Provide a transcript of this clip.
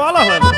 Fala, Rana.